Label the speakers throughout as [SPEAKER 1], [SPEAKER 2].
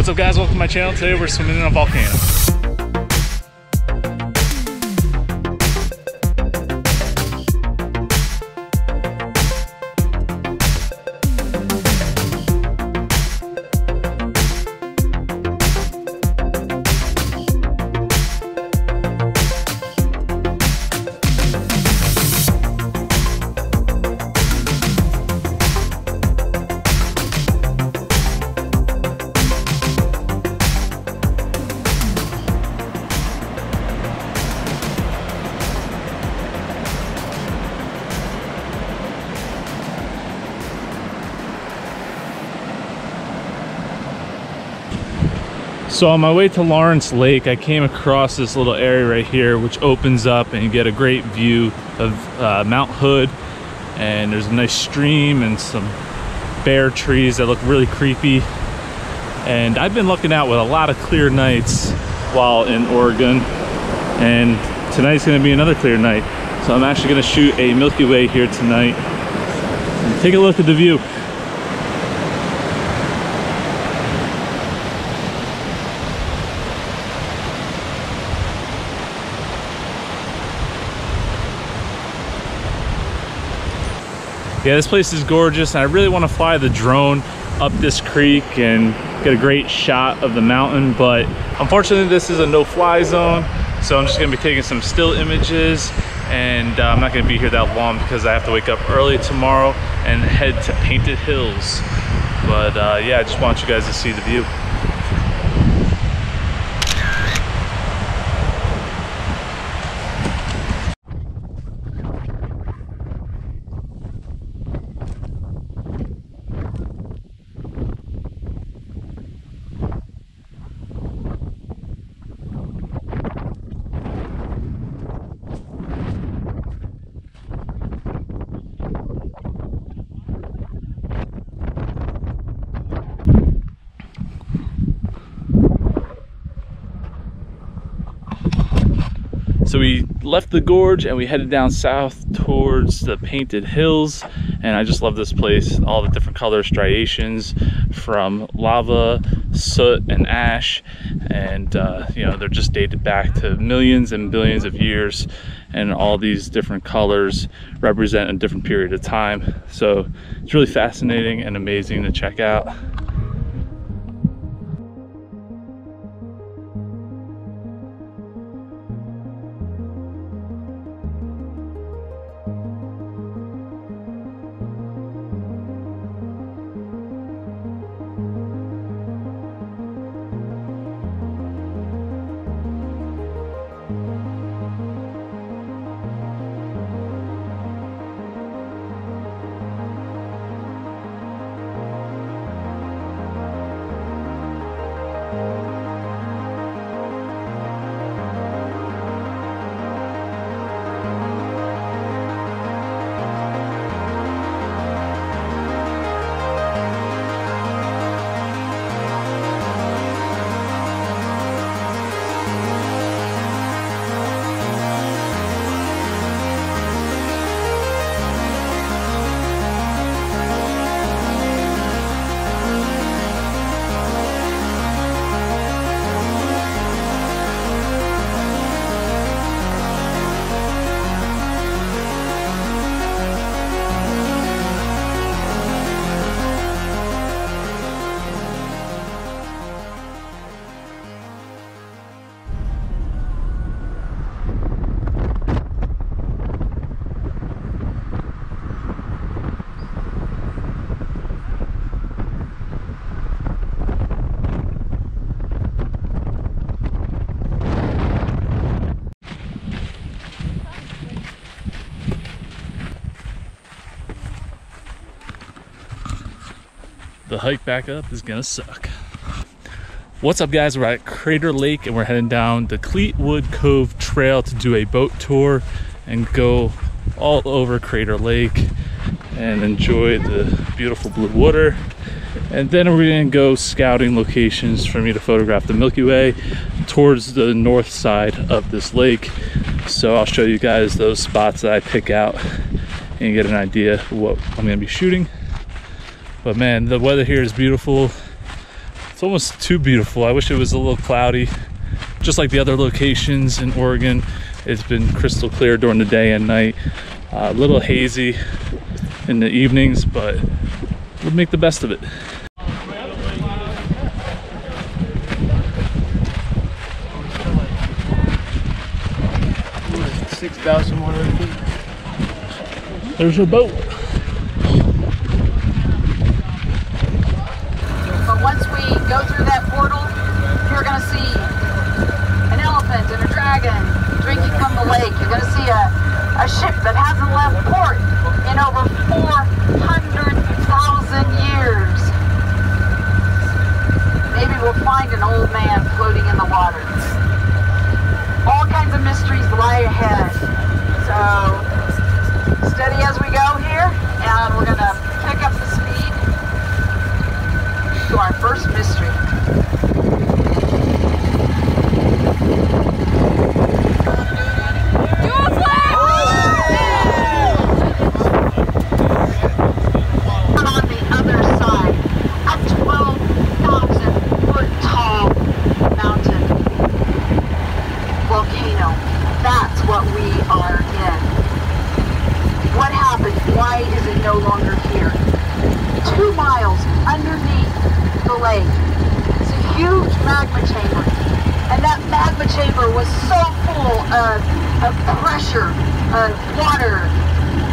[SPEAKER 1] What's up guys, welcome to my channel. Today we're swimming in a volcano. So on my way to Laurance Lake, I came across this little area right here, which opens up and you get a great view of uh, Mount Hood. And there's a nice stream and some bare trees that look really creepy. And I've been looking out with a lot of clear nights while in Oregon. And tonight's gonna be another clear night. So I'm actually gonna shoot a Milky Way here tonight. Take a look at the view. Yeah this place is gorgeous and i really want to fly the drone up this creek and get a great shot of the mountain but unfortunately this is a no-fly zone so i'm just going to be taking some still images and uh, i'm not going to be here that long because i have to wake up early tomorrow and head to painted hills. But uh, yeah i just want you guys to see the view we left the gorge and we headed down south towards the Painted Hills. And I just love this place, all the different color striations from lava, soot, and ash. And, uh, you know, they're just dated back to millions and billions of years. And all these different colors represent a different period of time. So it's really fascinating and amazing to check out. The hike back up is gonna suck. What's up guys, we're at Crater Lake and we're heading down the Cleetwood Cove Trail to do a boat tour and go all over Crater Lake and enjoy the beautiful blue water. And then we're gonna go scouting locations for me to photograph the Milky Way towards the north side of this lake. So I'll show you guys those spots that I pick out and get an idea of what I'm gonna be shooting. But man, the weather here is beautiful. It's almost too beautiful. I wish it was a little cloudy. Just like the other locations in Oregon, it's been crystal clear during the day and night. Uh, a little hazy in the evenings, but we'll make the best of it.
[SPEAKER 2] Six thousand one hundred feet.
[SPEAKER 1] There's your boat.
[SPEAKER 3] But once we go through that portal, you're going to see an elephant and a dragon drinking from the lake. You're going to see a, a ship that hasn't left port in over 400,000 years. Maybe we'll find an old man floating in the water. All kinds of mysteries lie ahead. So steady as we go here, and we're going to pick up the speed to our first mystery. And on the other side, a 12,000 foot tall mountain volcano. That's what we are in. What happened? Why is it no longer here? Two miles underneath the lake is a huge magma chamber. And that magma chamber was so full of, of pressure, of water,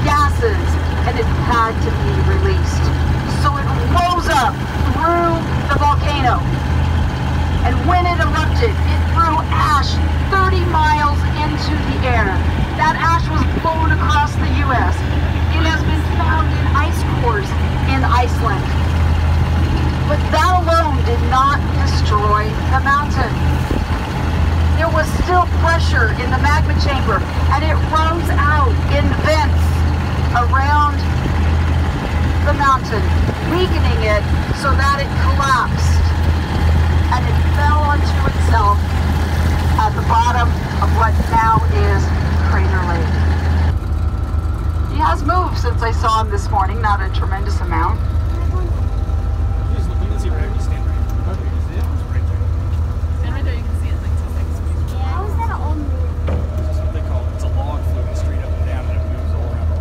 [SPEAKER 3] gases, and it had to be released. So it rose up through the volcano. And when it erupted, it threw ash 30 miles into the air. That ash was blown across the U.S. It has been found in ice cores in Iceland. But that alone did not destroy the mountain. There was still pressure in the magma chamber, and it rose out in vents around the mountain, weakening it so that it collapsed and it fell onto itself at the bottom of what now is Crater Lake. He has moved since I saw him this morning, not a tremendous amount.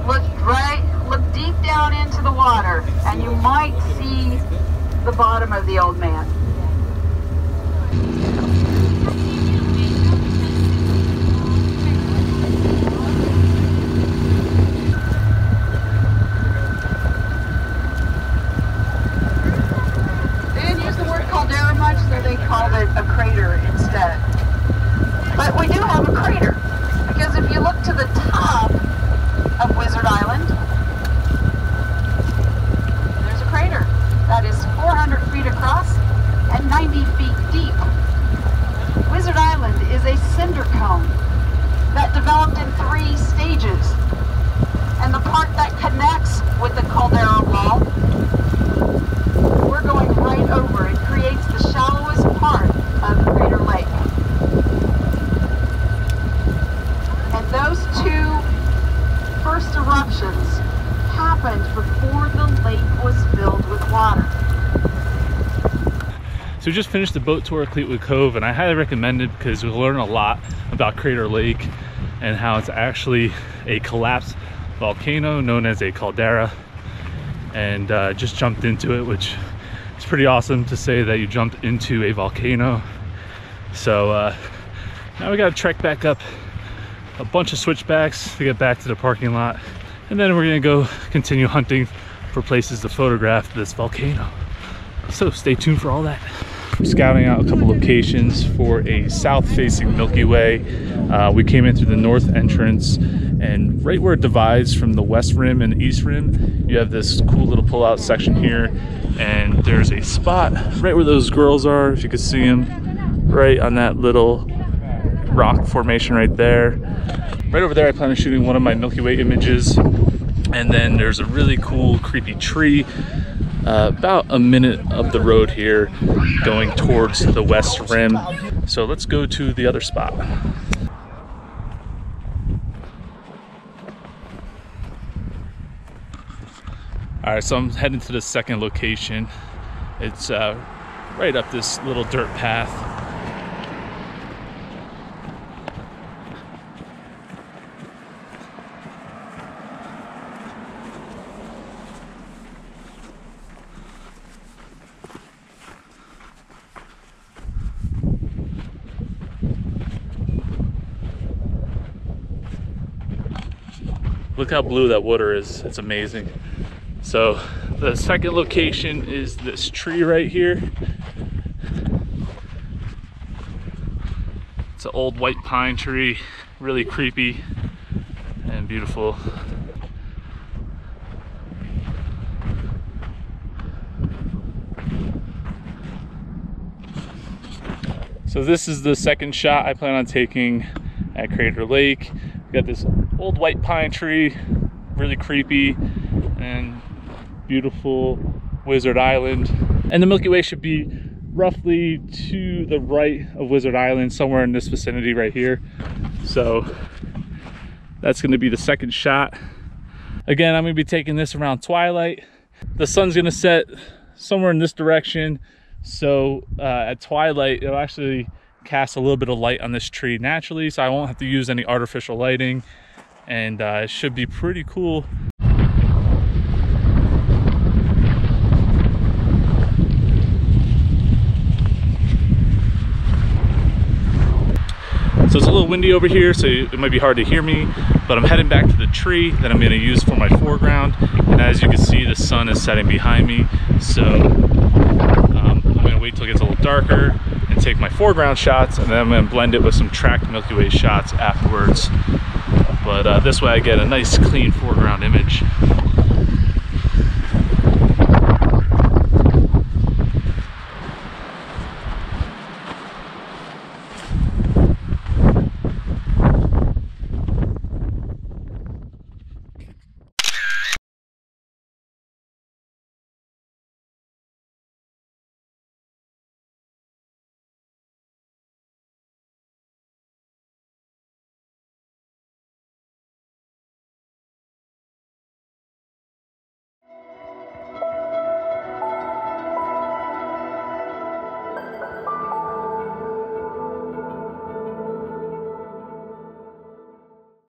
[SPEAKER 3] Look right, look deep down into the water, and you might see the bottom of the old man. They didn't use the word caldera much, so they called it a crater instead. But we do have a crater, because if you look to the top of Wizard Island, there's a crater that is 400 feet across and 90 feet deep. Wizard Island is a cinder cone that developed in three stages. And the part that connects with the caldera wall, we're going right over. It creates the shallowest part of Crater Lake. And those two first eruptions before the lake was filled with water.
[SPEAKER 1] So we just finished the boat tour at Cleetwood Cove and I highly recommend it because we learn a lot about Crater Lake and how it's actually a collapsed volcano known as a caldera. And uh, just jumped into it which is pretty awesome to say that you jumped into a volcano. So uh, now we got to trek back up a bunch of switchbacks to get back to the parking lot and then we're gonna go continue hunting for places to photograph this volcano so stay tuned for all that we're scouting out a couple locations for a south facing Milky Way. Uh, we came in through the north entrance and right where it divides from the west rim and the east rim, you have this cool little pull out section here. And there's a spot right where those girls are, if you could see them, right on that little rock formation right there. Right over there, I plan on shooting one of my Milky Way images. And then there's a really cool, creepy tree uh, about a minute up the road here going towards the west rim. So let's go to the other spot. All right, so I'm heading to the second location. It's uh, right up this little dirt path. Look how blue that water is. It's amazing. So the second location is this tree right here. It's an old white pine tree, really creepy and beautiful. So this is the second shot I plan on taking at Crater Lake. We got this old white pine tree, really creepy and beautiful Wizard Island. And the Milky Way should be roughly to the right of Wizard Island, somewhere in this vicinity right here. So that's gonna be the second shot. Again, I'm gonna be taking this around twilight. The sun's gonna set somewhere in this direction. So uh, at twilight, it'll actually cast a little bit of light on this tree naturally, so I won't have to use any artificial lighting. And uh, it should be pretty cool. So it's a little windy over here, so it might be hard to hear me, but I'm heading back to the tree that I'm gonna use for my foreground. And as you can see, the sun is setting behind me. So um, I'm gonna wait till it gets a little darker and take my foreground shots, and then I'm gonna blend it with some tracked Milky Way shots afterwards. But uh, this way I get a nice clean foreground image.